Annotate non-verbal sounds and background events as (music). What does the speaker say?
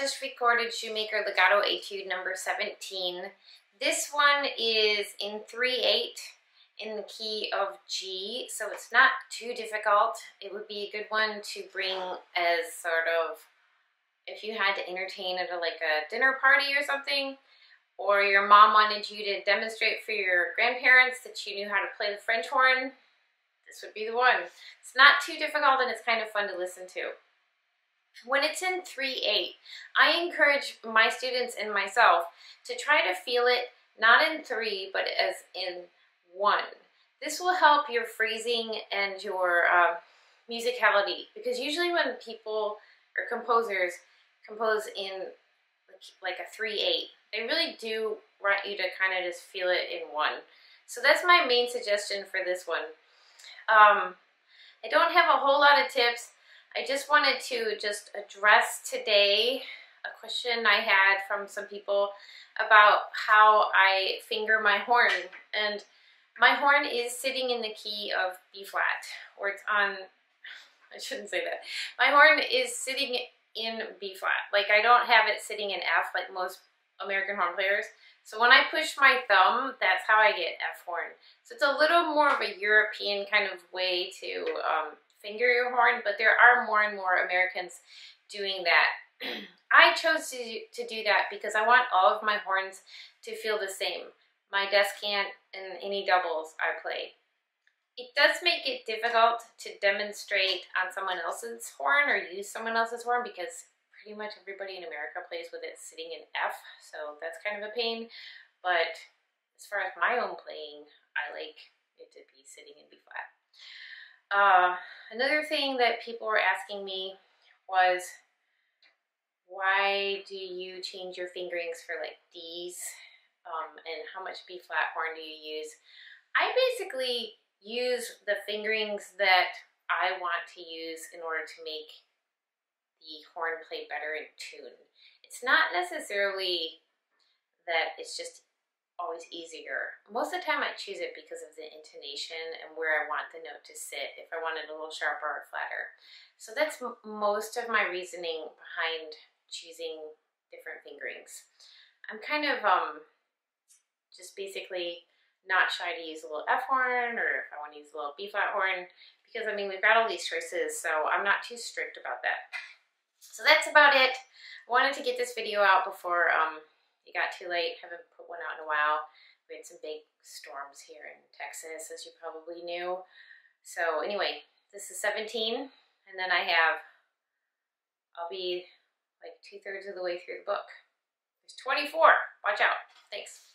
Just recorded Shoemaker Legato Etude number 17. This one is in 3-8 in the key of G, so it's not too difficult. It would be a good one to bring as sort of, if you had to entertain at a, like a dinner party or something, or your mom wanted you to demonstrate for your grandparents that you knew how to play the French horn, this would be the one. It's not too difficult and it's kind of fun to listen to. When it's in 3-8, I encourage my students and myself to try to feel it not in 3, but as in 1. This will help your phrasing and your uh, musicality because usually when people or composers compose in like a 3-8, they really do want you to kind of just feel it in 1. So that's my main suggestion for this one. Um, I don't have a whole lot of tips. I just wanted to just address today a question I had from some people about how I finger my horn. And my horn is sitting in the key of B flat, or it's on, (laughs) I shouldn't say that. My horn is sitting in B flat. Like I don't have it sitting in F like most American horn players. So when I push my thumb, that's how I get F horn. So it's a little more of a European kind of way to um, finger your horn, but there are more and more Americans doing that. (clears throat) I chose to, to do that because I want all of my horns to feel the same. My descant and any doubles I play. It does make it difficult to demonstrate on someone else's horn or use someone else's horn because pretty much everybody in America plays with it sitting in F, so that's kind of a pain. But as far as my own playing, I like it to be sitting in B flat. Uh, another thing that people were asking me was, why do you change your fingerings for like D's? Um, and how much B flat horn do you use? I basically use the fingerings that I want to use in order to make the horn play better in tune. It's not necessarily that it's just always easier. Most of the time I choose it because of the intonation and where I want the note to sit, if I want it a little sharper or flatter. So that's most of my reasoning behind choosing different fingerings. I'm kind of um, just basically not shy to use a little F horn or if I want to use a little B flat horn because I mean we've got all these choices so I'm not too strict about that. So that's about it. I wanted to get this video out before um, it got too late. Haven't put one out in a while. We had some big storms here in Texas, as you probably knew. So anyway, this is 17, and then I have, I'll be like two-thirds of the way through the book. There's 24. Watch out. Thanks.